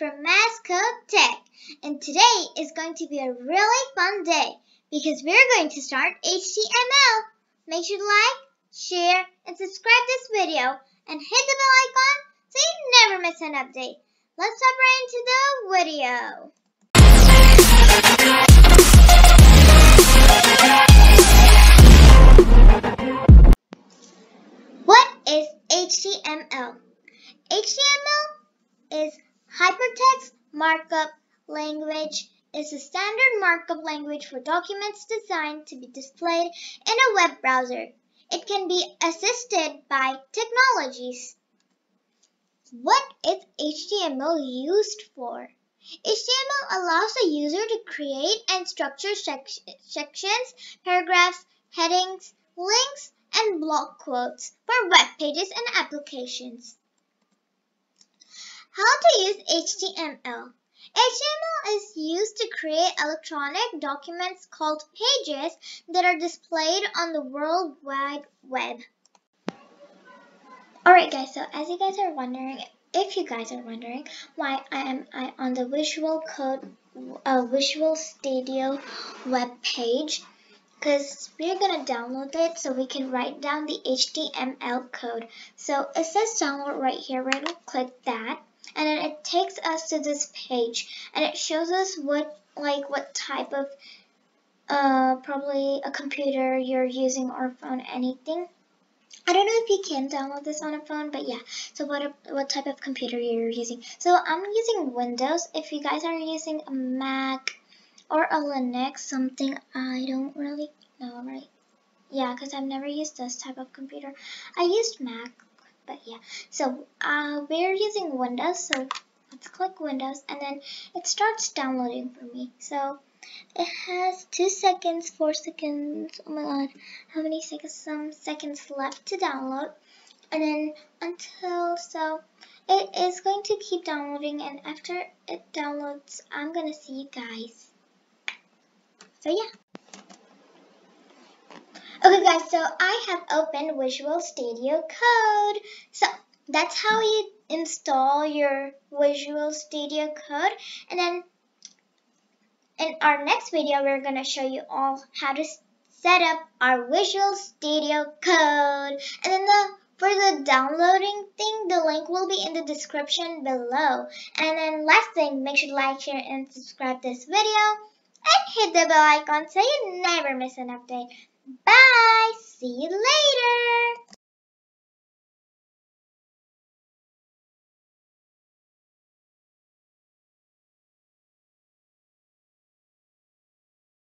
Ryan from Code Tech, and today is going to be a really fun day because we're going to start HTML. Make sure to like, share, and subscribe to this video and hit the bell icon so you never miss an update. Let's hop right into the video. What is HTML? HTML is Hypertext Markup Language is a standard markup language for documents designed to be displayed in a web browser. It can be assisted by technologies. What is HTML used for? HTML allows a user to create and structure sec sections, paragraphs, headings, links, and block quotes for web pages and applications. How to use HTML. HTML is used to create electronic documents called pages that are displayed on the World Wide Web. Alright guys, so as you guys are wondering, if you guys are wondering why I am I, on the Visual Code uh, Visual Studio web page, because we're going to download it so we can write down the HTML code. So it says download right here. We're going to click that and then it takes us to this page and it shows us what like what type of uh, probably a computer you're using or phone anything. I don't know if you can download this on a phone but yeah. So what what type of computer you're using. So I'm using Windows. If you guys are using a Mac or a Linux something I don't really know right? Yeah because I've never used this type of computer. I used Mac but yeah. So uh, we're using Windows so let's click Windows and then it starts downloading for me. So it has two seconds four seconds oh my god how many seconds some seconds left to download. And then until so it is going to keep downloading and after it downloads I'm gonna see you guys. So yeah Okay guys, so I have opened Visual Studio Code. So that's how you install your Visual Studio Code. And then in our next video, we're going to show you all how to set up our Visual Studio Code. And then the for the downloading thing, the link will be in the description below. And then last thing, make sure to like, share, and subscribe this video. And hit the bell icon so you never miss an update. Bye! See you later!